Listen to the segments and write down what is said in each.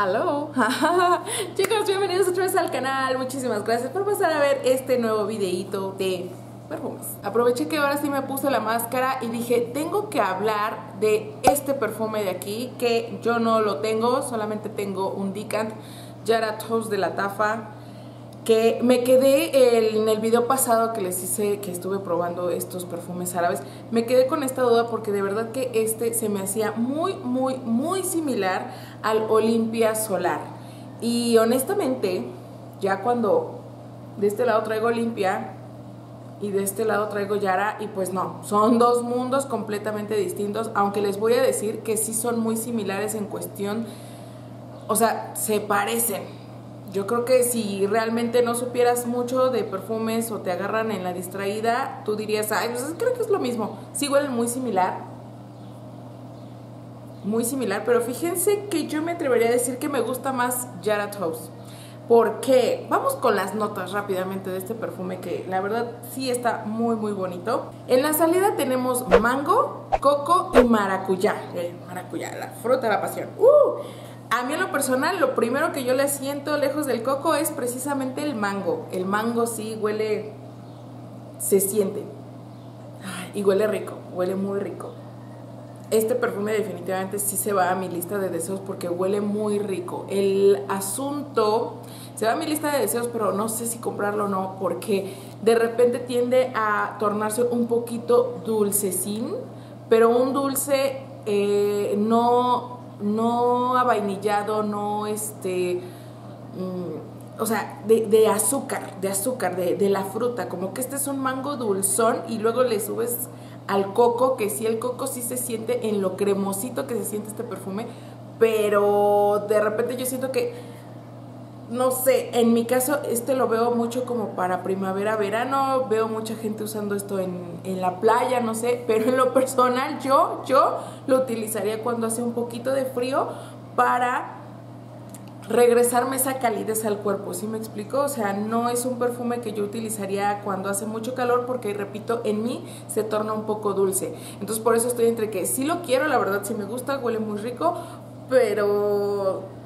Aló. Chicos, bienvenidos otra vez al canal. Muchísimas gracias por pasar a ver este nuevo videito de perfumes. Aproveché que ahora sí me puse la máscara y dije, tengo que hablar de este perfume de aquí, que yo no lo tengo, solamente tengo un Decant Yara Toast de la Tafa que me quedé en el video pasado que les hice que estuve probando estos perfumes árabes, me quedé con esta duda porque de verdad que este se me hacía muy, muy, muy similar al Olimpia Solar. Y honestamente, ya cuando de este lado traigo Olimpia y de este lado traigo Yara y pues no, son dos mundos completamente distintos, aunque les voy a decir que sí son muy similares en cuestión, o sea, se parecen, yo creo que si realmente no supieras mucho de perfumes o te agarran en la distraída, tú dirías, ay, pues creo que es lo mismo. Sí huelen muy similar. Muy similar, pero fíjense que yo me atrevería a decir que me gusta más Yara Toast. Porque vamos con las notas rápidamente de este perfume que la verdad sí está muy muy bonito. En la salida tenemos mango, coco y maracuyá. Eh, maracuyá, la fruta de la pasión. ¡Uh! A mí en lo personal, lo primero que yo le siento lejos del coco es precisamente el mango. El mango sí huele, se siente. Y huele rico, huele muy rico. Este perfume definitivamente sí se va a mi lista de deseos porque huele muy rico. El asunto se va a mi lista de deseos, pero no sé si comprarlo o no porque de repente tiende a tornarse un poquito dulcecín, pero un dulce eh, no no avainillado, no este, mm, o sea, de, azúcar, de azúcar, de, de, la fruta, como que este es un mango dulzón y luego le subes al coco, que sí, el coco sí se siente en lo cremosito que se siente este perfume, pero de repente yo siento que no sé, en mi caso este lo veo mucho como para primavera, verano, veo mucha gente usando esto en, la playa, no sé, pero en lo personal yo, yo lo utilizaría cuando hace un poquito de frío para regresarme esa calidez al cuerpo, ¿sí me explico? O sea, no es un perfume que yo utilizaría cuando hace mucho calor porque, repito, en mí se torna un poco dulce. Entonces por eso estoy entre que sí lo quiero, la verdad sí me gusta, huele muy rico, pero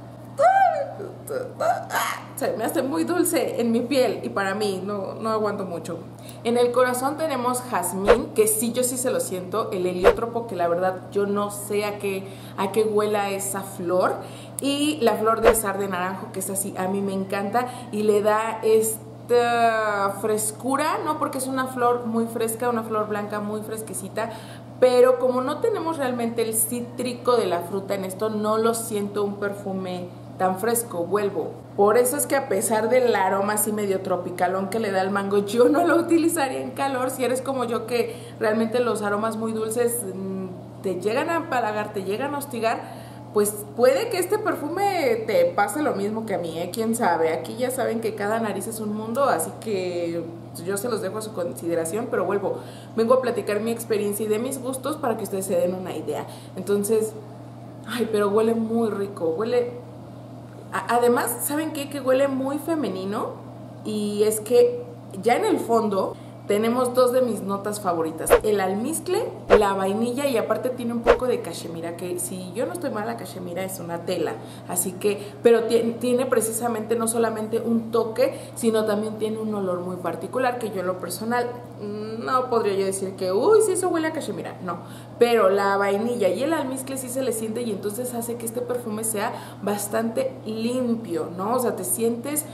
se me hace muy dulce en mi piel y para mí no, no aguanto mucho. En el corazón tenemos jazmín, que sí, yo sí se lo siento, el heliótropo, que la verdad yo no sé a qué, a qué huela esa flor, y la flor de zar de naranjo, que es así, a mí me encanta y le da esta frescura, ¿no? Porque es una flor muy fresca, una flor blanca muy fresquecita, pero como no tenemos realmente el cítrico de la fruta en esto, no lo siento un perfume tan fresco, vuelvo. Por eso es que a pesar del aroma así medio tropicalón que le da el mango, yo no lo utilizaría en calor. Si eres como yo que realmente los aromas muy dulces mm, te llegan a empalagar, te llegan a hostigar, pues puede que este perfume te pase lo mismo que a mí, ¿eh? quién sabe. Aquí ya saben que cada nariz es un mundo, así que yo se los dejo a su consideración, pero vuelvo, vengo a platicar mi experiencia y de mis gustos para que ustedes se den una idea. Entonces, ay, pero huele muy rico, huele Además, ¿saben qué? Que huele muy femenino y es que ya en el fondo tenemos dos de mis notas favoritas, el almizcle, la vainilla y aparte tiene un poco de cachemira, que si yo no estoy mal, la cachemira es una tela, así que, pero tiene, precisamente no solamente un toque, sino también tiene un olor muy particular, que yo en lo personal mm, no podría yo decir que, uy, sí, eso huele a cachemira, no, pero la vainilla y el almizcle sí se le siente y entonces hace que este perfume sea bastante limpio, ¿no? O sea, te sientes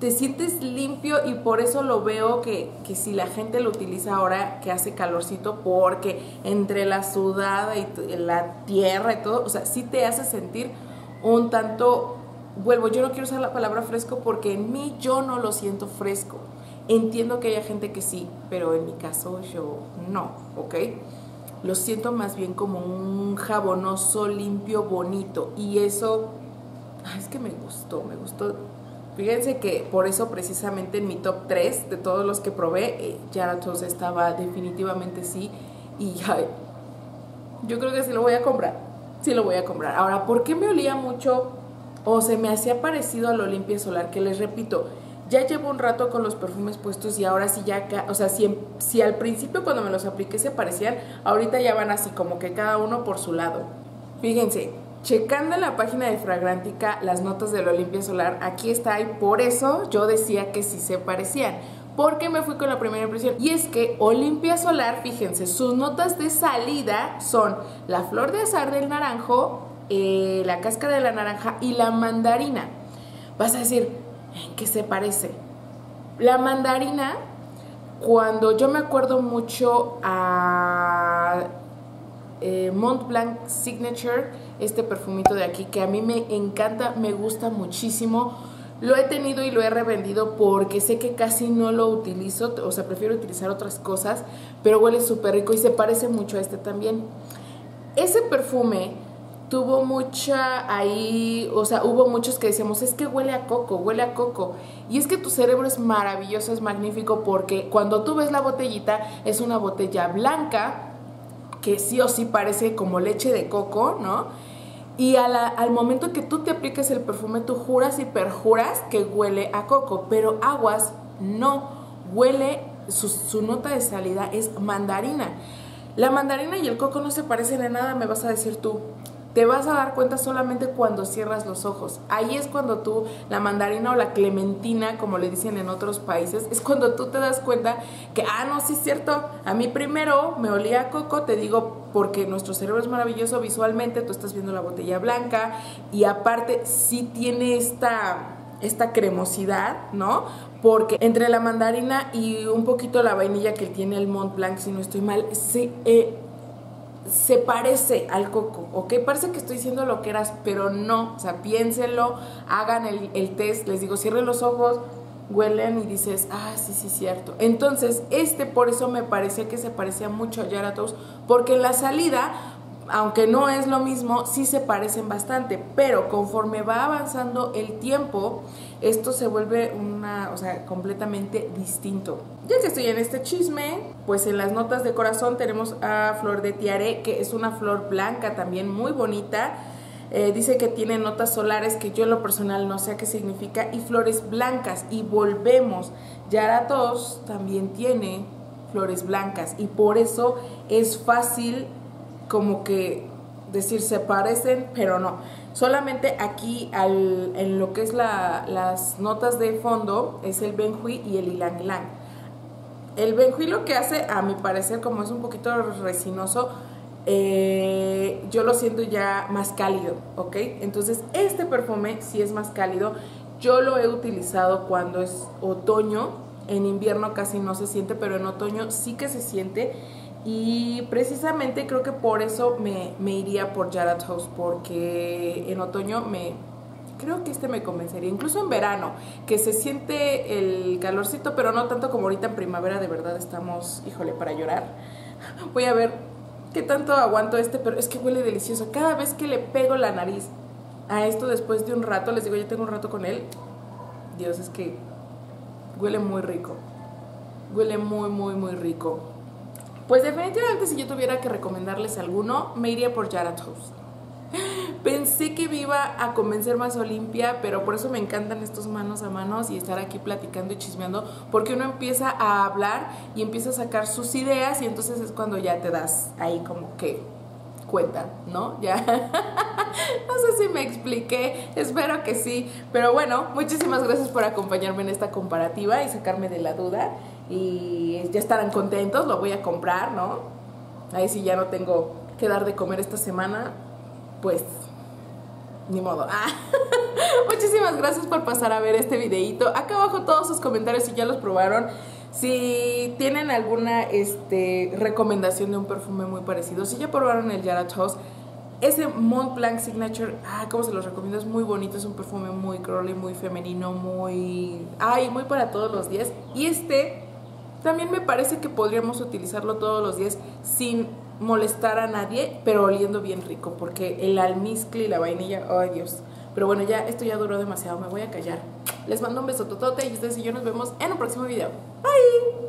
te sientes limpio y por eso lo veo que, si la gente lo utiliza ahora que hace calorcito, porque entre la sudada y la tierra y todo, o sea, sí te hace sentir un tanto, vuelvo, yo no quiero usar la palabra fresco porque en mí yo no lo siento fresco. Entiendo que haya gente que sí, pero en mi caso yo no, ¿ok? Lo siento más bien como un jabonoso, limpio, bonito. Y eso, es que me gustó, me gustó Fíjense que por eso precisamente en mi top 3 de todos los que probé, eh, Toast estaba definitivamente sí. Y yo creo que sí lo voy a comprar. Sí lo voy a comprar. Ahora, ¿por qué me olía mucho o se me hacía parecido al Olimpia Solar? Que les repito, ya llevo un rato con los perfumes puestos y ahora sí ya, o sea, si al principio cuando me los apliqué se parecían, ahorita ya van así como que cada uno por su lado. Fíjense, checando en la página de Fragrantica las notas del Olimpia Solar, aquí está y por eso yo decía que sí se parecían. Porque me fui con la primera impresión. Y es que Olimpia Solar, fíjense, sus notas de salida son la flor de azar del naranjo, eh, la cáscara de la naranja y la mandarina. Vas a decir, ¿en qué se parece? La mandarina, cuando yo me acuerdo mucho a eh, Mont Blanc Signature, este perfumito de aquí que a mí me encanta, me gusta muchísimo. Lo he tenido y lo he revendido porque sé que casi no lo utilizo, o sea, prefiero utilizar otras cosas, pero huele súper rico y se parece mucho a este también. Ese perfume tuvo mucha ahí, o sea, hubo muchos que decíamos, es que huele a coco, huele a coco. Y es que tu cerebro es maravilloso, es magnífico porque cuando tú ves la botellita es una botella blanca que sí o sí parece como leche de coco, ¿no? Y al momento que tú te apliques el perfume, tú juras y perjuras que huele a coco, pero aguas no, huele, su, su nota de salida es mandarina. La mandarina y el coco no se parecen en nada, me vas a decir tú te vas a dar cuenta solamente cuando cierras los ojos. Ahí es cuando tú, la mandarina o la clementina, como le dicen en otros países, es cuando tú te das cuenta que, ah, no, sí es cierto, a mí primero me olía a coco, te digo, porque nuestro cerebro es maravilloso visualmente, tú estás viendo la botella blanca y aparte sí tiene esta esta cremosidad, ¿no? Porque entre la mandarina y un poquito la vainilla que tiene el Mont Blanc, si no estoy mal, sí, eh, se parece al coco, ¿ok? Parece que estoy diciendo lo que eras, pero no, o sea, piénsenlo, hagan el, test, les digo, cierren los ojos, huelen y dices, ah, sí, sí, cierto. Entonces, este por eso me parecía que se parecía mucho a Yaratos, porque en la salida aunque no es lo mismo, sí se parecen bastante, pero conforme va avanzando el tiempo, esto se vuelve una, o sea, completamente distinto. Ya que estoy en este chisme, pues en las notas de corazón tenemos a Flor de Tiare, que es una flor blanca también muy bonita. Eh, dice que tiene notas solares que yo en lo personal no sé qué significa y flores blancas y volvemos. Yaratos también tiene flores blancas y por eso es fácil como que decir se parecen, pero no. Solamente aquí al, en lo que es la, las notas de fondo es el benjuí y el ilang ilang. El benjuí lo que hace, a mi parecer, como es un poquito resinoso, eh, yo lo siento ya más cálido, ¿ok? Entonces este perfume sí es más cálido. Yo lo he utilizado cuando es otoño, en invierno casi no se siente, pero en otoño sí que se siente. Y precisamente creo que por eso me, iría por Jared House, porque en otoño me, creo que este me convencería, incluso en verano, que se siente el calorcito, pero no tanto como ahorita en primavera, de verdad estamos, híjole, para llorar. Voy a ver qué tanto aguanto este, pero es que huele delicioso. Cada vez que le pego la nariz a esto después de un rato, les digo, ya tengo un rato con él, Dios, es que huele muy rico. Huele muy, muy, muy rico. Pues definitivamente si yo tuviera que recomendarles alguno, me iría por Jarat House. Pensé que me iba a convencer más Olimpia, pero por eso me encantan estos manos a manos y estar aquí platicando y chismeando, porque uno empieza a hablar y empieza a sacar sus ideas y entonces es cuando ya te das ahí como que cuenta, ¿no? Ya. no sé si me expliqué, espero que sí, pero bueno, muchísimas gracias por acompañarme en esta comparativa y sacarme de la duda y ya estarán contentos, lo voy a comprar, ¿no? Ahí sí ya no tengo que dar de comer esta semana, pues ni modo. Ah. Muchísimas gracias por pasar a ver este videito. Acá abajo todos sus comentarios si ya los probaron. Si tienen alguna este, recomendación de un perfume muy parecido, si ya probaron el Yara House, ese Mont Blanc Signature, ah, como se los recomiendo, es muy bonito, es un perfume muy girly, muy femenino, muy... Ay, muy para todos los días. Y este también me parece que podríamos utilizarlo todos los días sin molestar a nadie, pero oliendo bien rico, porque el almizcle y la vainilla, ay Dios. Pero bueno, ya esto ya duró demasiado, me voy a callar. Les mando un beso totote y ustedes y yo nos vemos en un próximo video. Bye.